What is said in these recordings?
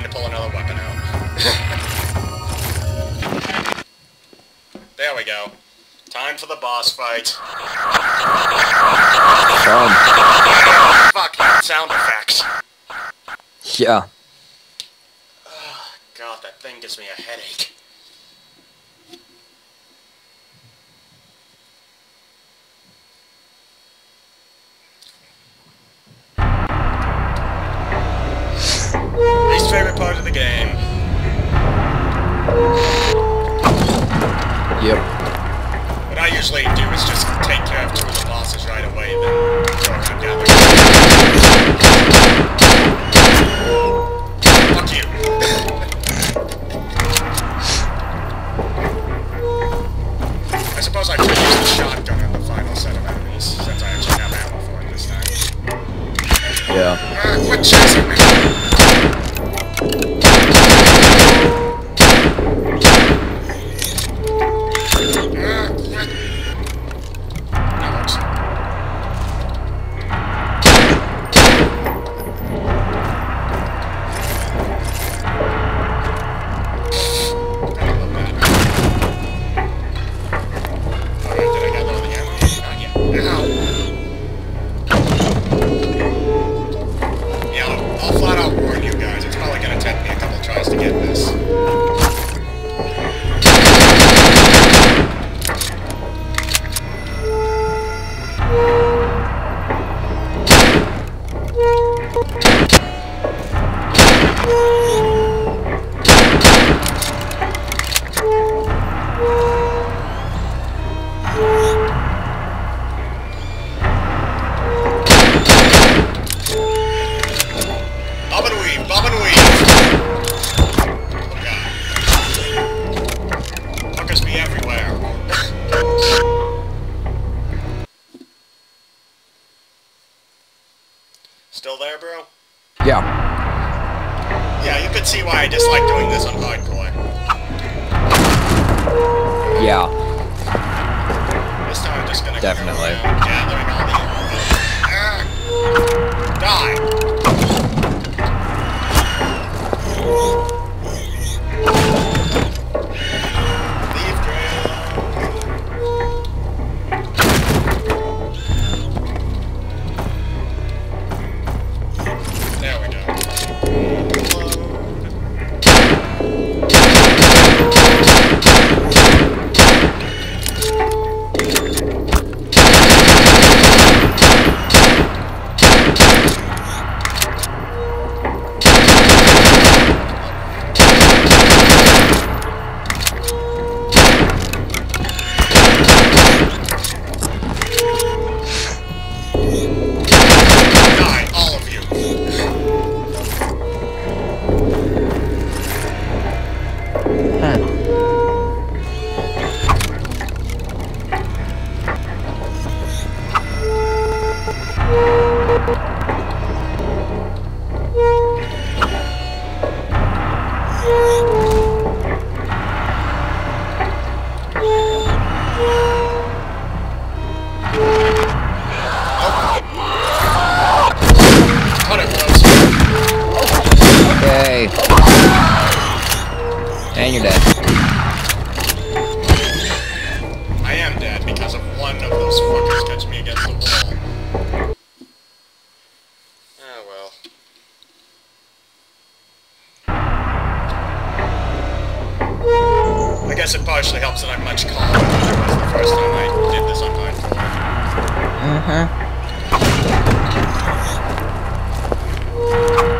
time to pull another weapon out. there we go. Time for the boss fight. Fun. Fucking sound effects. Yeah. God, that thing gives me a headache. Favorite part of the game. Yep. What I usually do is just take care of two of the bosses right away, then go around gathering. Fuck you. I suppose I could use the shotgun on the final set of enemies, since I actually have ammo for it this time. Yeah. Ah, quit chasing me! Thank you. Yeah. Yeah, you could see why I dislike doing this on hardcore. Yeah. This time I'm just gonna Definitely. go gathering all the ah! Die! Guess it partially helps that I'm much calmer the first time I did this on hardcore. Uh-huh.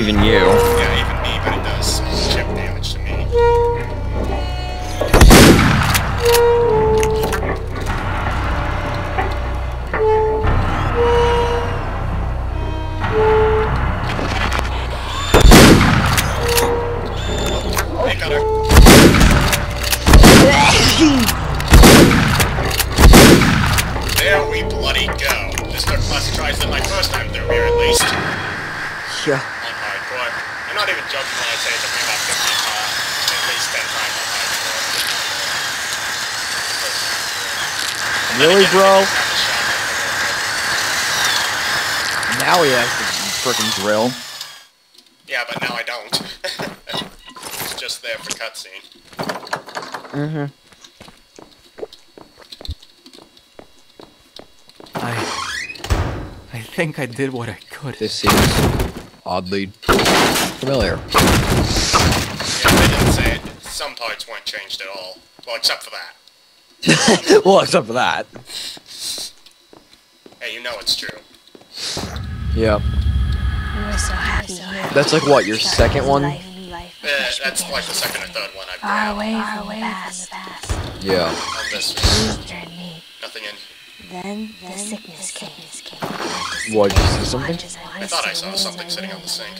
Even you. Really, bro? I didn't have a shotgun for Now he has to frickin' drill. Yeah, but now I don't. it's just there for cutscene. Mm-hmm. I. I think I did what I could. This seems oddly familiar. Yeah, they didn't say it. Some parts weren't changed at all. Well, except for that. well, except for that. Hey, you know it's true. Yep. We were so happy. That's like what, your Start second one? life, new life, fresh that's like the second or third one I've Far away, far away past. from the past. Yeah. on this one. You and me. Nothing in Then, the sickness came. What, did you see something? I thought I saw something sitting on the sink.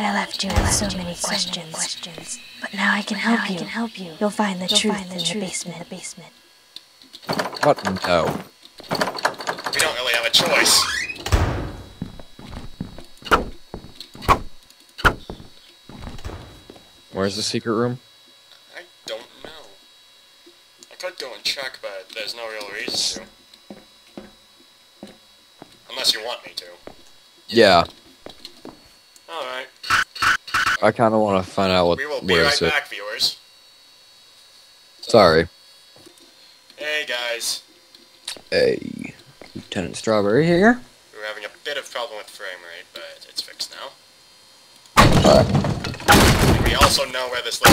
I left you with so many questions. questions. But now I can help you. can help you. You'll find the truth in the basement. The basement. What? No. We don't really have a choice. Where's the secret room? I don't know. I could go and check, but there's no real reason to. Unless you want me to. Yeah. Alright. I kind of want to find out what We will be right it. back, viewers. Sorry. Hey, guys. Hey, Lieutenant Strawberry here. We were having a bit of problem with frame rate, but it's fixed now. And we also know where this is.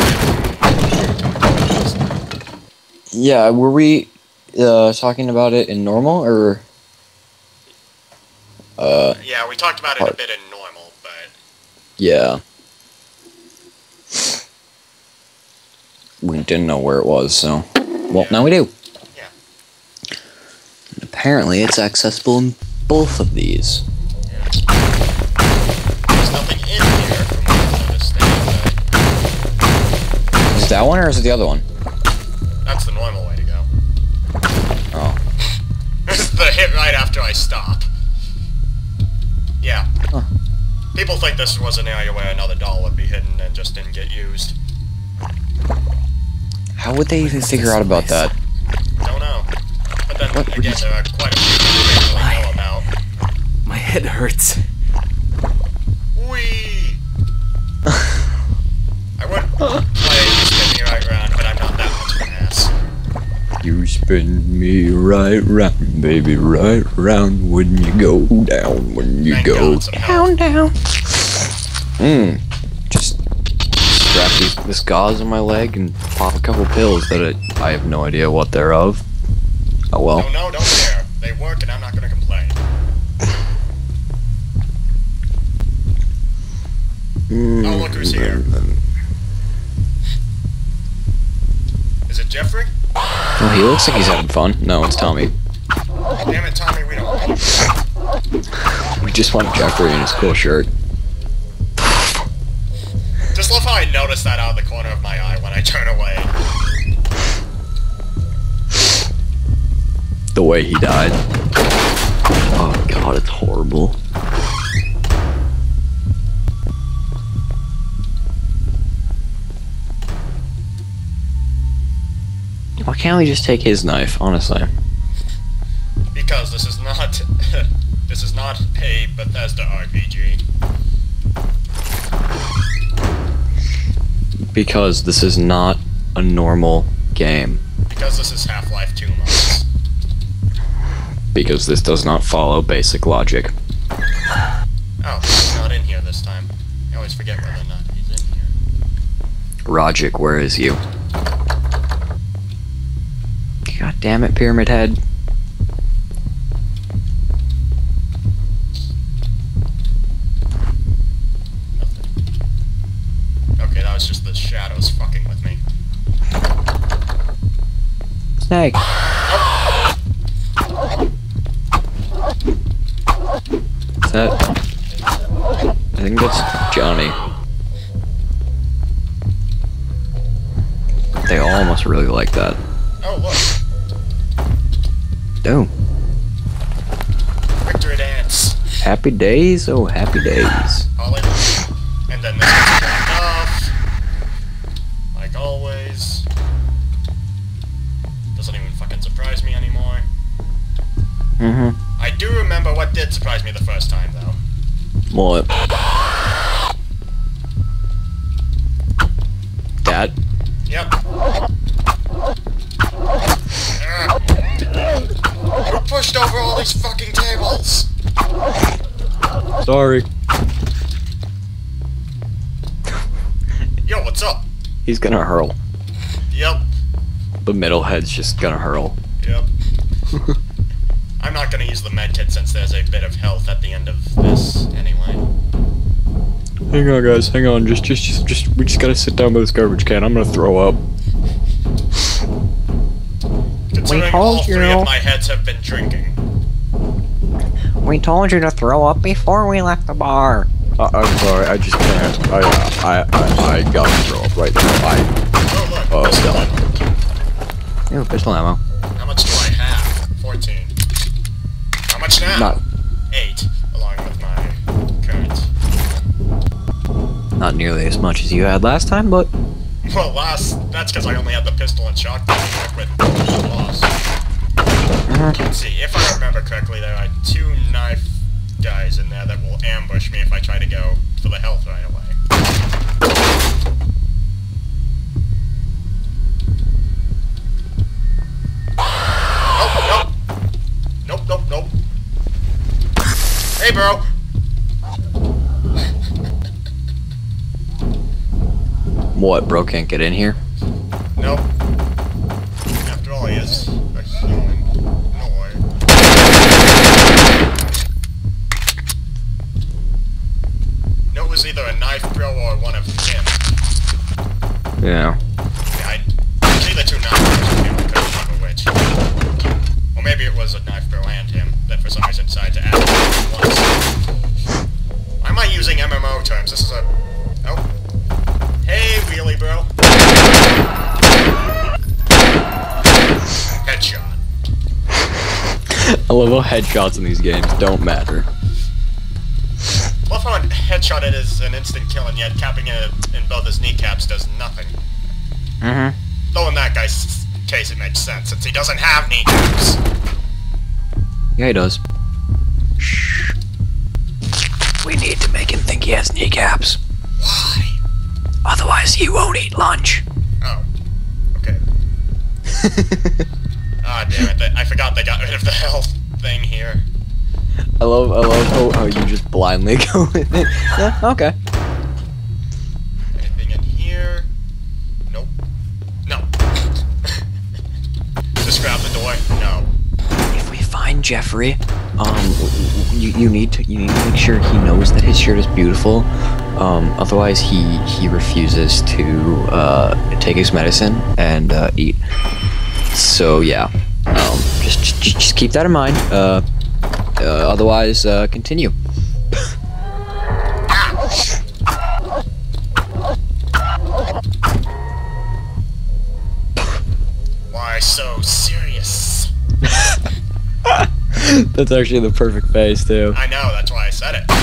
Yeah, were we uh, talking about it in normal or? Uh, Yeah, we talked about it a bit in normal, but yeah. Didn't know where it was, so. Well, now we do. Yeah. And apparently, it's accessible in both of these. there's nothing in here from what I understand, Is that one or is it the other one? that's the normal way to go. Oh. the hit right after I stop. Yeah. Huh. People think this was an area where another doll would be hidden and just didn't get used. How would they even figure out about that? Don't know. But then What again, you- there are quite a few don't really know about. My head hurts. Wee! I would play spin me right round, but I'm not that much of an ass. You spin me right round, baby, right round when you go down, when you Thank go God, health. down. Mmm. Strap these, this gauze on my leg and pop a couple pills that I, I have no idea what they're of. Oh well. No, no, don't care. They work and I'm not gonna complain. Hmm. Oh, look who's here. Is it Jeffrey? Oh, he looks like he's having fun. No, it's Tommy. Damn it, Tommy, we don't. We just want Jeffrey in his cool shirt. Just love how I notice that out of the corner of my eye when I turn away. The way he died. Oh god, it's horrible. Why can't we just take his knife, honestly? Because this is not. this is not a Bethesda RPG. Because this is not a normal game. Because this is Half Life 2 mods. Because this does not follow basic logic. Oh, he's not in here this time. I always forget whether or not he's in here. Logic, where is you? God damn it, Pyramid Head. the shadows fucking with me. Snake. Is that? I think that's Johnny. They all must really like that. Oh, look. Oh, Victory dance. happy days! Oh, happy days. Mm-hmm. I do remember what did surprise me the first time, though. What? That? Yep. Ugh. You pushed over all these fucking tables! Sorry. Yo, what's up? He's gonna hurl. Yep. The middle head's just gonna hurl. Yep. I'm not gonna use the medkit since there's a bit of health at the end of this, anyway. Hang on, guys. Hang on. Just, just, just, just. We just gotta sit down by this garbage can. I'm gonna throw up. Considering told all three you. of my heads have been drinking. We told you to throw up before we left the bar. Uh, I'm sorry. I just can't. I, uh, I, I, I gotta throw up right now. I. Oh, look. Oh, pistol ammo. Ew, pistol ammo. Nearly as much as you had last time, but Well, last, that's because I only had the pistol and shotgun. To work with boss. Let's see, if I remember correctly, there are two knife guys in there that will ambush me if I try to go for the health what? Bro can't get in here. Nope. After all, he is a human. No way. No, it was either a knife bro or one of him. Yeah. Yeah, I, either two knife bros or him. I couldn't remember which. Or maybe it was a knife bro and him that for some reason decided to add once. Why am I using MMO terms? This is a... Hey, wheelie bro. Headshot. I love how headshots in these games don't matter. Love how a headshot it is an instant kill, and yet capping it in both his kneecaps does nothing. Mm-hmm. Though in that guy's case it makes sense, since he doesn't have kneecaps. Yeah, he does. Shh. We need to make him think he has kneecaps. Why? Otherwise, you won't eat lunch. Oh. Okay. Ah, damn it. They, I forgot they got rid of the health thing here. I love, I love how, how you just blindly go with it. Yeah, okay. Anything in here? Nope. No. Just grab the door? No. If we find Jeffrey, um, you, you need to you need to make sure he knows that his shirt is beautiful. Um, otherwise he he refuses to uh, take his medicine and uh, eat. So yeah, um, just, just just keep that in mind. Uh, uh, otherwise, uh, continue. Why so serious? That's actually the perfect face too. I know, that's why I said it.